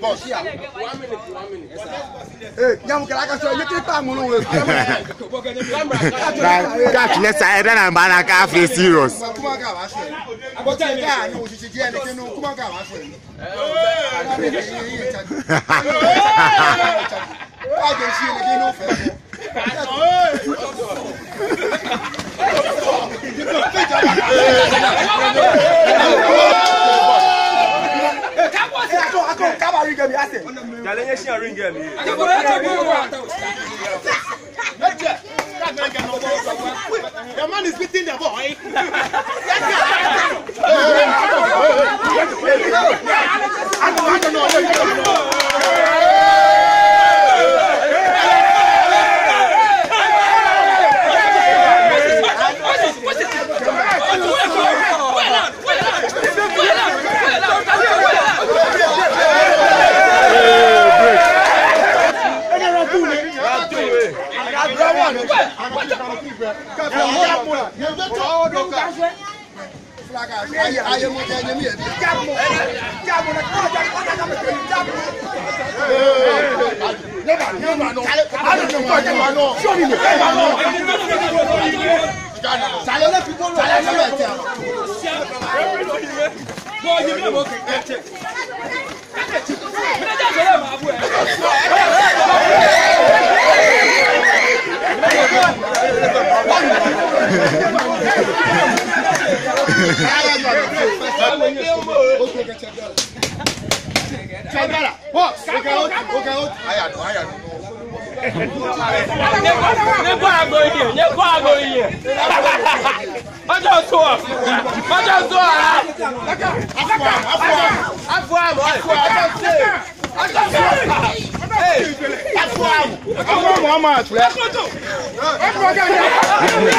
boss. One minute, one minute. Hey, nyamu kala ka serious. Kuma Ring ringe mi ase. Jale nye shi a ringe mi. Ajabore eche bi wa. Eche. That man is beating the boy. kú ni. Àdúrà Chagara. What? Okay, okay, okay. I had, I had. Nyekọ agbo iye, nyekọ agbo iye. Ọjọ́ tó ọ̀, ọjọ́ tó ọ̀ rà. Afọ àmọ́ ẹ̀, ọjọ́ tó ẹ̀, ọjọ́ tó ẹ̀. Afọ àmọ́ ọmọ àtúrẹ́. Afọ àmọ́ ọmọ àtúrẹ́.